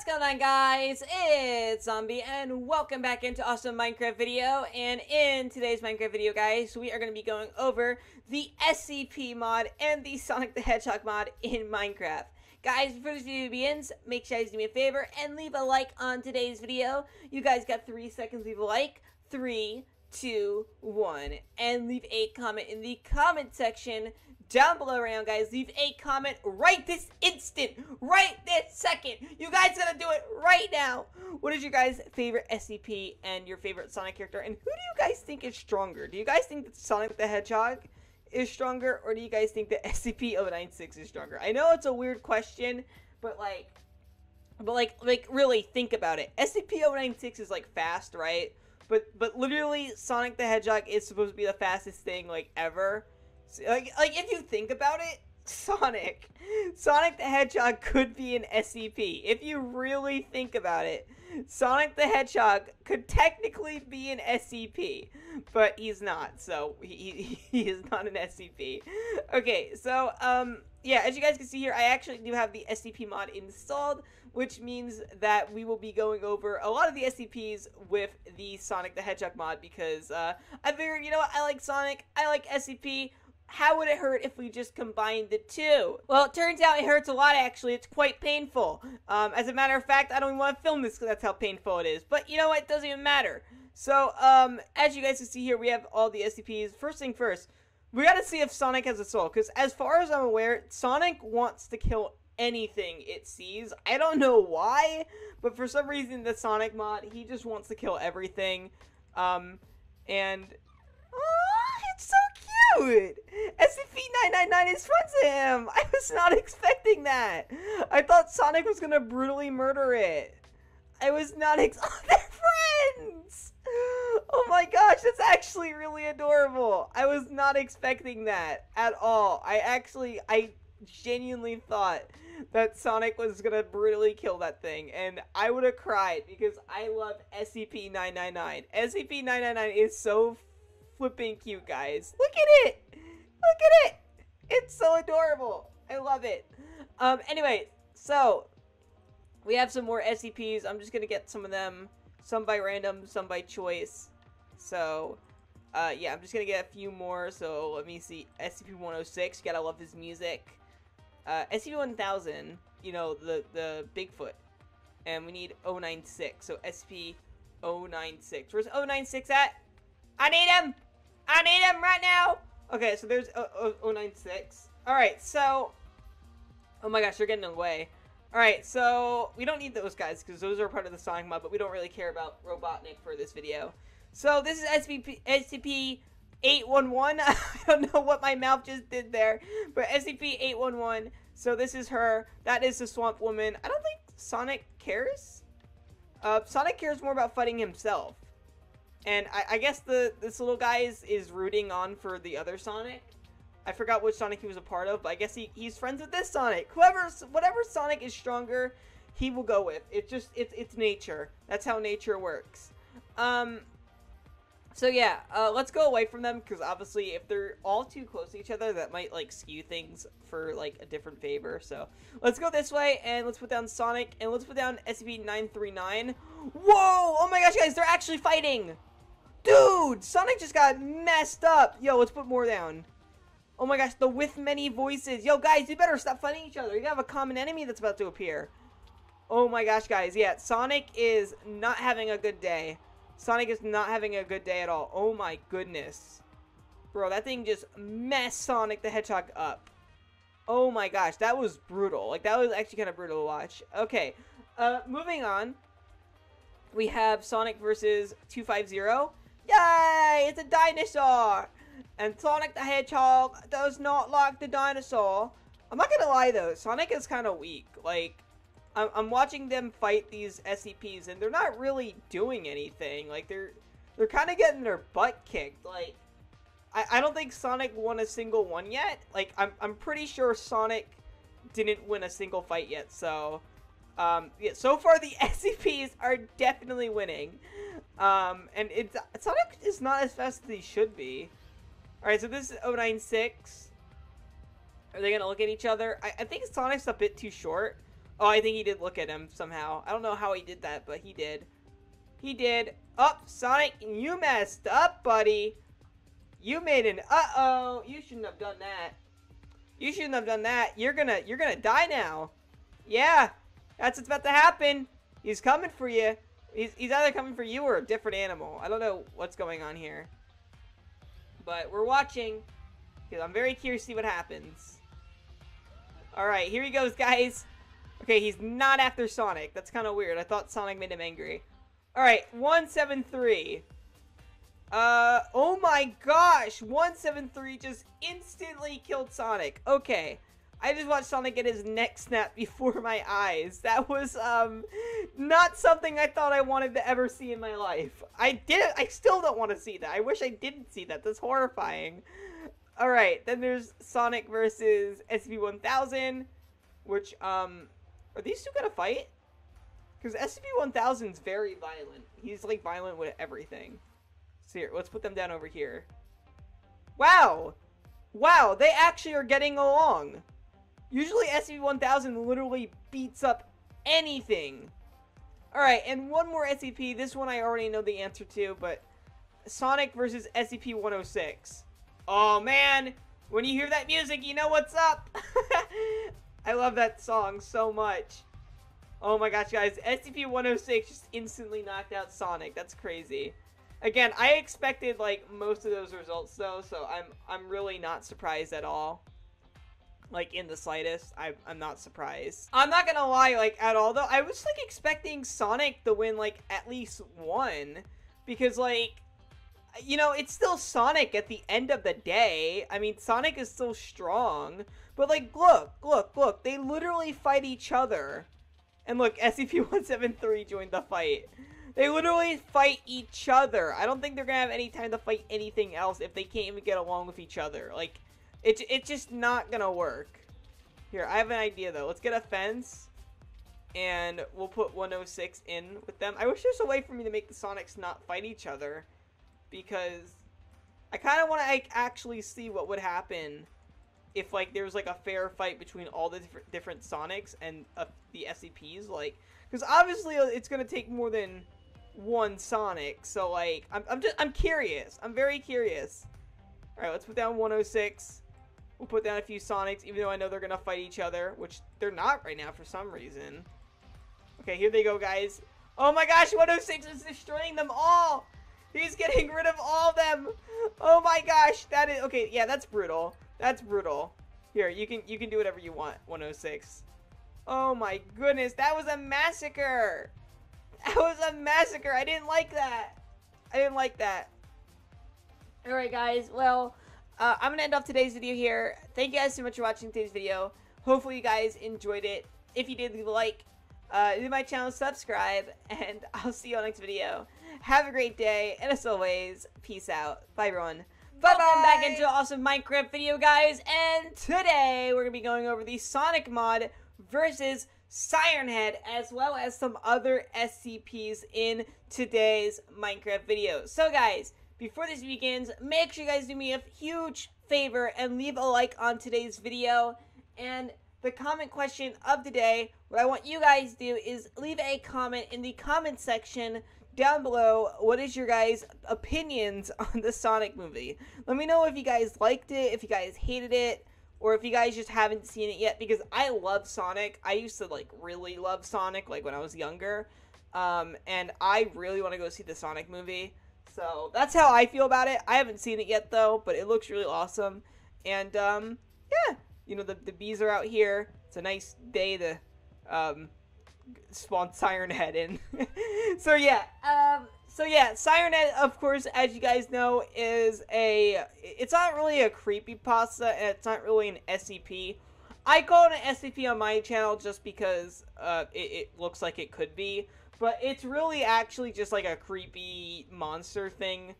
What's going on guys? It's Zombie and welcome back into awesome Minecraft video and in today's Minecraft video guys we are going to be going over the SCP mod and the Sonic the Hedgehog mod in Minecraft. Guys, before this video begins, make sure you guys do me a favor and leave a like on today's video. You guys got three seconds leave a like. Three, two, one. And leave a comment in the comment section down below right now, guys. Leave a comment right this instant, right this second. You guys gotta do it right now. What is your guys' favorite SCP and your favorite Sonic character? And who do you guys think is stronger? Do you guys think that Sonic the Hedgehog is stronger, or do you guys think that SCP-096 is stronger? I know it's a weird question, but like, but like, like really think about it. SCP-096 is like fast, right? But but literally, Sonic the Hedgehog is supposed to be the fastest thing like ever. Like, like if you think about it, Sonic, Sonic the Hedgehog could be an SCP. If you really think about it, Sonic the Hedgehog could technically be an SCP, but he's not. So he, he is not an SCP. Okay, so um yeah, as you guys can see here, I actually do have the SCP mod installed, which means that we will be going over a lot of the SCPs with the Sonic the Hedgehog mod because uh, I figured, you know what, I like Sonic, I like SCP, how would it hurt if we just combined the two? Well, it turns out it hurts a lot, actually. It's quite painful. Um, as a matter of fact, I don't even want to film this because that's how painful it is. But you know what? It doesn't even matter. So, um, as you guys can see here, we have all the SCPs. First thing first, we gotta see if Sonic has a soul. Because as far as I'm aware, Sonic wants to kill anything it sees. I don't know why, but for some reason, the Sonic mod, he just wants to kill everything. Um, and... So cute! SCP-999 is friends with him! I was not expecting that! I thought Sonic was gonna brutally murder it. I was not ex- Oh, they're friends! Oh my gosh, that's actually really adorable. I was not expecting that at all. I actually, I genuinely thought that Sonic was gonna brutally kill that thing, and I would have cried because I love SCP-999. SCP-999 is so flipping cute, guys. Look at it! Look at it! It's so adorable. I love it. Um, anyway, so we have some more SCPs. I'm just gonna get some of them. Some by random, some by choice. So, uh, yeah, I'm just gonna get a few more. So let me see. SCP-106. Gotta love his music. Uh, SCP-1000. You know the the Bigfoot. And we need 096. So SCP-096. Where's 096 at? I need him. I need him right now! Okay, so there's 096. Alright, so... Oh my gosh, you're getting away. Alright, so we don't need those guys because those are part of the Sonic mod, but we don't really care about Robotnik for this video. So this is SCP, SCP 811. I don't know what my mouth just did there, but SCP 811. So this is her. That is the Swamp Woman. I don't think Sonic cares. Uh, Sonic cares more about fighting himself. And I, I, guess the this little guy is, is rooting on for the other Sonic. I forgot which Sonic he was a part of, but I guess he, he's friends with this Sonic. Whoever, whatever Sonic is stronger, he will go with. It's just, it's, it's nature. That's how nature works. Um, so yeah, uh, let's go away from them, because obviously if they're all too close to each other, that might, like, skew things for, like, a different favor. So, let's go this way, and let's put down Sonic, and let's put down SCP-939. Whoa! Oh my gosh, guys, they're actually fighting! Dude, Sonic just got messed up. Yo, let's put more down. Oh my gosh, the with many voices. Yo, guys, you better stop fighting each other. You have a common enemy that's about to appear. Oh my gosh, guys. Yeah, Sonic is not having a good day. Sonic is not having a good day at all. Oh my goodness. Bro, that thing just messed Sonic the Hedgehog up. Oh my gosh, that was brutal. Like, that was actually kind of brutal to watch. Okay, uh, moving on. We have Sonic versus 250. Yay! It's a dinosaur! And Sonic the Hedgehog does not like the dinosaur. I'm not gonna lie though, Sonic is kind of weak. Like, I'm, I'm watching them fight these SCPs and they're not really doing anything. Like, they're they're kind of getting their butt kicked. Like, I, I don't think Sonic won a single one yet. Like, I'm, I'm pretty sure Sonic didn't win a single fight yet, so... Um, yeah, so far the SCPs are definitely winning. Um, and it's Sonic is not as fast as he should be. Alright, so this is 096. Are they gonna look at each other? I, I think Sonic's a bit too short. Oh, I think he did look at him somehow. I don't know how he did that, but he did. He did. Up, oh, Sonic, you messed up, buddy. You made an uh-oh. You shouldn't have done that. You shouldn't have done that. You're gonna you're gonna die now. Yeah, that's what's about to happen. He's coming for you. He's, he's either coming for you or a different animal. I don't know what's going on here. But we're watching. Because I'm very curious to see what happens. Alright, here he goes, guys. Okay, he's not after Sonic. That's kind of weird. I thought Sonic made him angry. Alright, 173. Uh, oh my gosh! 173 just instantly killed Sonic. Okay. I just watched Sonic get his neck snapped before my eyes. That was, um, not something I thought I wanted to ever see in my life. I did I still don't want to see that. I wish I didn't see that. That's horrifying. Alright, then there's Sonic versus SCP-1000, which, um, are these two gonna fight? Because SCP-1000 is very violent. He's, like, violent with everything. So here, let's put them down over here. Wow! Wow, they actually are getting along. Usually SCP-1000 literally beats up anything. Alright, and one more SCP. This one I already know the answer to, but Sonic versus SCP-106. Oh, man! When you hear that music, you know what's up! I love that song so much. Oh my gosh, guys. SCP-106 just instantly knocked out Sonic. That's crazy. Again, I expected, like, most of those results, though, so I'm, I'm really not surprised at all. Like, in the slightest. I, I'm not surprised. I'm not gonna lie, like, at all, though. I was, like, expecting Sonic to win, like, at least one. Because, like, you know, it's still Sonic at the end of the day. I mean, Sonic is still strong. But, like, look, look, look. They literally fight each other. And look, SCP-173 joined the fight. They literally fight each other. I don't think they're gonna have any time to fight anything else if they can't even get along with each other. Like, it's, it's just not gonna work. Here, I have an idea, though. Let's get a fence. And we'll put 106 in with them. I wish there's a way for me to make the Sonics not fight each other. Because I kind of want to like, actually see what would happen if like there was like a fair fight between all the different, different Sonics and uh, the SCPs, like, because obviously uh, it's gonna take more than one Sonic. So like, I'm I'm just I'm curious. I'm very curious. All right, let's put down 106. We'll put down a few Sonics, even though I know they're gonna fight each other, which they're not right now for some reason. Okay, here they go, guys. Oh my gosh, 106 is destroying them all. He's getting rid of all of them. Oh my gosh, that is okay. Yeah, that's brutal. That's brutal. Here, you can you can do whatever you want, 106. Oh my goodness, that was a massacre! That was a massacre! I didn't like that! I didn't like that. Alright guys, well, uh, I'm gonna end off today's video here. Thank you guys so much for watching today's video. Hopefully you guys enjoyed it. If you did, leave a like. Uh, to my channel, subscribe, and I'll see you on next video. Have a great day, and as always, peace out. Bye everyone. Bye Welcome back into an awesome Minecraft video, guys. And today, we're going to be going over the Sonic mod versus Siren Head, as well as some other SCPs in today's Minecraft video. So, guys, before this begins, make sure you guys do me a huge favor and leave a like on today's video. And the comment question of the day, what I want you guys to do is leave a comment in the comment section down below what is your guys opinions on the Sonic movie. Let me know if you guys liked it, if you guys hated it, or if you guys just haven't seen it yet because I love Sonic. I used to like really love Sonic like when I was younger. Um, and I really want to go see the Sonic movie. So that's how I feel about it. I haven't seen it yet though, but it looks really awesome. And um, yeah, you know the the bees are out here. It's a nice day to um, spawn Siren Head in. so yeah, um, so yeah, Siren Head, of course, as you guys know, is a. It's not really a creepy pasta, and it's not really an SCP. I call it an SCP on my channel just because uh, it, it looks like it could be, but it's really actually just like a creepy monster thing.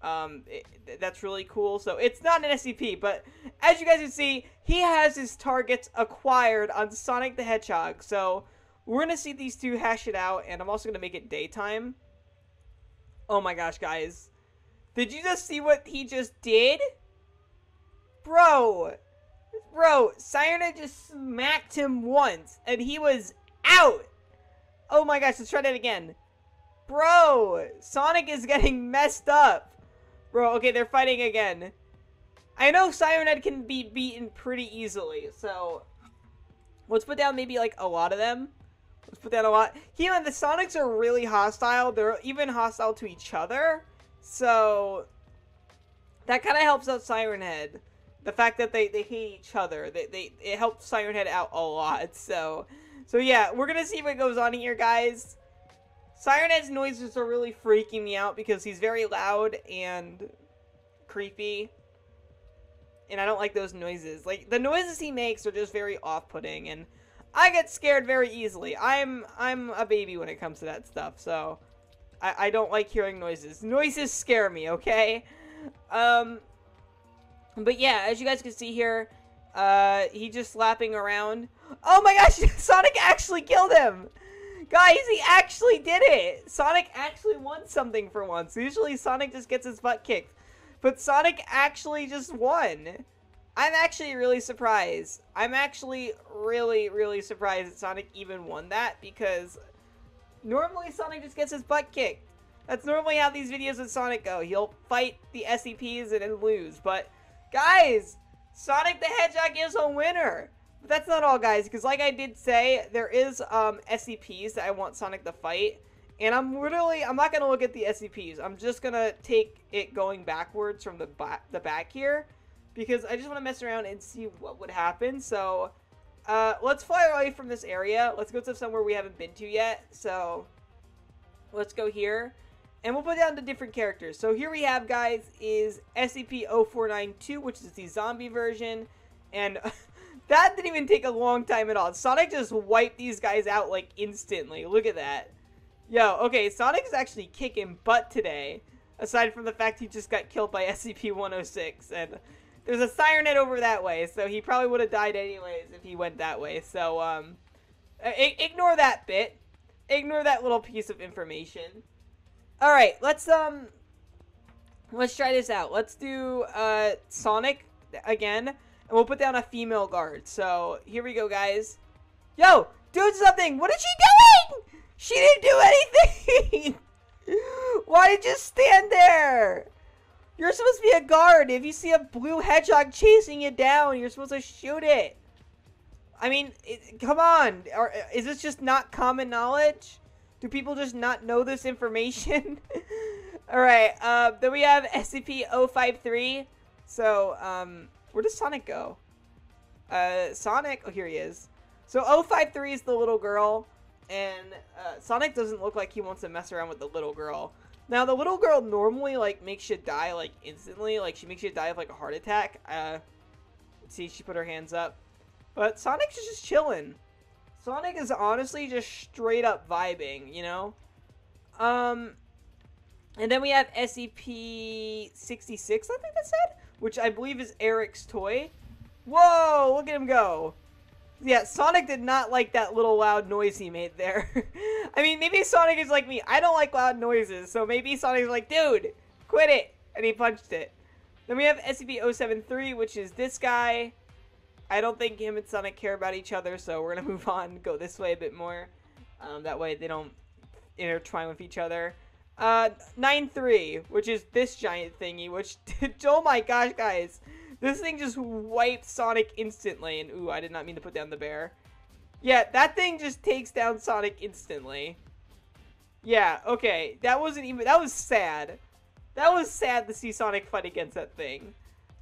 Um, it, that's really cool. So it's not an SCP, but as you guys can see, he has his targets acquired on Sonic the Hedgehog. So we're going to see these two hash it out, and I'm also going to make it daytime. Oh my gosh, guys. Did you just see what he just did? Bro. Bro, Siren just smacked him once, and he was out. Oh my gosh, let's try that again. Bro, Sonic is getting messed up. Bro, okay, they're fighting again. I know Siren Head can be beaten pretty easily, so let's put down maybe like a lot of them. Let's put down a lot. You know, the Sonics are really hostile. They're even hostile to each other. So that kind of helps out Siren Head. The fact that they, they hate each other. They, they it helps Siren Head out a lot. So so yeah, we're gonna see what goes on here, guys. Siren Head's noises are really freaking me out because he's very loud and creepy and I don't like those noises. Like the noises he makes are just very off-putting, and I get scared very easily. I'm I'm a baby when it comes to that stuff, so I, I don't like hearing noises. Noises scare me, okay? Um, but yeah, as you guys can see here, uh, he just slapping around. Oh my gosh, Sonic actually killed him! Guys, he actually did it! Sonic actually won something for once. Usually Sonic just gets his butt kicked. But Sonic actually just won. I'm actually really surprised. I'm actually really, really surprised that Sonic even won that because normally Sonic just gets his butt kicked. That's normally how these videos with Sonic go. He'll fight the SCPs and then lose. But guys, Sonic the Hedgehog is a winner. But that's not all, guys, because like I did say, there is um, SCPs that I want Sonic to fight. And I'm literally, I'm not going to look at the SCPs. I'm just going to take it going backwards from the, back, the back here. Because I just want to mess around and see what would happen. So, uh, let's fly away from this area. Let's go to somewhere we haven't been to yet. So, let's go here. And we'll put down the different characters. So here we have, guys, is SCP-0492, which is the zombie version. And that didn't even take a long time at all. Sonic just wiped these guys out, like, instantly. Look at that. Yo, okay, Sonic is actually kicking butt today. Aside from the fact he just got killed by SCP-106. And there's a Siren over that way, so he probably would have died anyways if he went that way. So, um, ignore that bit. Ignore that little piece of information. Alright, let's, um, let's try this out. Let's do, uh, Sonic again. And we'll put down a female guard. So, here we go, guys. Yo, do something! What is she doing? She didn't do anything! Why did you stand there? You're supposed to be a guard. If you see a blue hedgehog chasing you down, you're supposed to shoot it. I mean, it, come on. Are, is this just not common knowledge? Do people just not know this information? Alright, uh, then we have SCP-053. So, um, where does Sonic go? Uh, Sonic, oh, here he is. So, 053 is the little girl. And uh, Sonic doesn't look like he wants to mess around with the little girl. Now, the little girl normally, like, makes you die, like, instantly. Like, she makes you die of, like, a heart attack. Uh, see, she put her hands up. But Sonic's just chilling. Sonic is honestly just straight up vibing, you know? Um, and then we have SCP-66, I think that said? Which I believe is Eric's toy. Whoa, look at him go. Yeah, Sonic did not like that little loud noise he made there. I mean, maybe Sonic is like me. I don't like loud noises, so maybe Sonic's like, dude, quit it. And he punched it. Then we have SCP-073, which is this guy. I don't think him and Sonic care about each other, so we're to move on, go this way a bit more. Um, that way they don't intertwine with each other. Uh, 9-3, which is this giant thingy, which, oh my gosh, guys. This thing just wiped Sonic instantly. And, ooh, I did not mean to put down the bear. Yeah, that thing just takes down Sonic instantly. Yeah, okay. That wasn't even... That was sad. That was sad to see Sonic fight against that thing.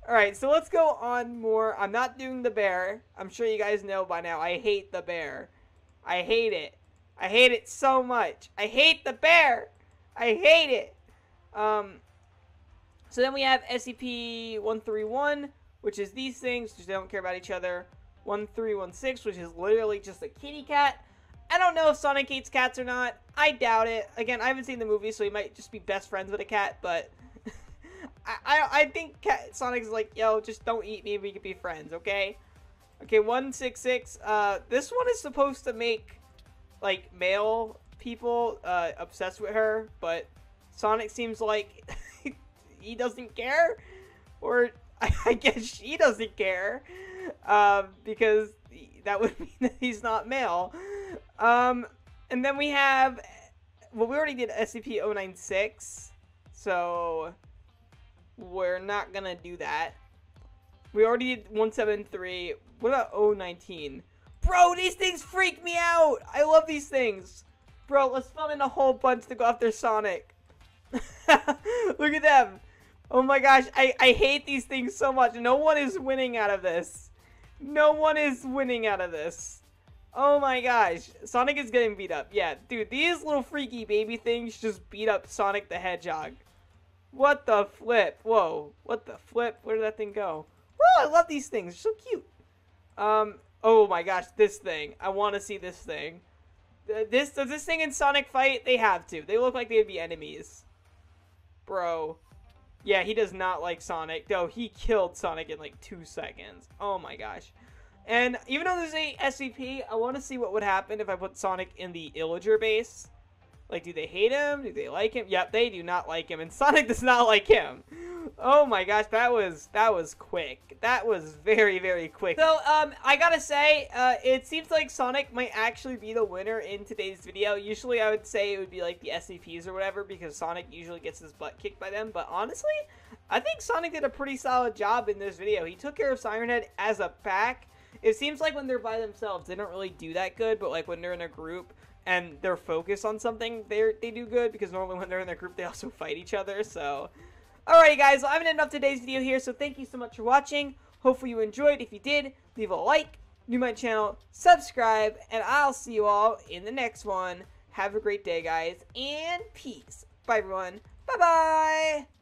Alright, so let's go on more. I'm not doing the bear. I'm sure you guys know by now. I hate the bear. I hate it. I hate it so much. I hate the bear. I hate it. Um, so then we have SCP-131, which is these things, which they don't care about each other. 1316, which is literally just a kitty cat. I don't know if Sonic hates cats or not. I doubt it. Again, I haven't seen the movie, so he might just be best friends with a cat, but... I, I, I think cat, Sonic's like, yo, just don't eat me, we can be friends, okay? Okay, 166. Uh, this one is supposed to make, like, male people uh, obsessed with her, but Sonic seems like he doesn't care, or I guess she doesn't care, um, because that would mean that he's not male. Um, and then we have, well, we already did SCP-096, so we're not gonna do that. We already did 173. What about 019? Bro, these things freak me out! I love these things! Bro, let's spawn in a whole bunch to go after Sonic. Look at them! Oh my gosh, I, I hate these things so much. No one is winning out of this. No one is winning out of this. Oh my gosh. Sonic is getting beat up. Yeah, dude, these little freaky baby things just beat up Sonic the Hedgehog. What the flip? Whoa. What the flip? Where did that thing go? Whoa, I love these things. They're so cute. Um, oh my gosh, this thing. I want to see this thing. This, does this thing in Sonic fight? They have to. They look like they'd be enemies. Bro. Yeah, he does not like Sonic. Though he killed Sonic in like two seconds. Oh my gosh. And even though there's a SCP, I want to see what would happen if I put Sonic in the Illager base. Like, do they hate him? Do they like him? Yep, they do not like him, and Sonic does not like him. Oh my gosh, that was that was quick. That was very very quick. So um, I gotta say, uh, it seems like Sonic might actually be the winner in today's video. Usually, I would say it would be like the SCPs or whatever because Sonic usually gets his butt kicked by them. But honestly, I think Sonic did a pretty solid job in this video. He took care of Siren Head as a pack. It seems like when they're by themselves, they don't really do that good. But like when they're in a group, and they're focused on something, they they do good because normally when they're in their group, they also fight each other. So, alrighty, guys, well, I'm ending up today's video here. So thank you so much for watching. Hopefully you enjoyed. If you did, leave a like, new my channel, subscribe, and I'll see you all in the next one. Have a great day, guys, and peace. Bye, everyone. Bye bye.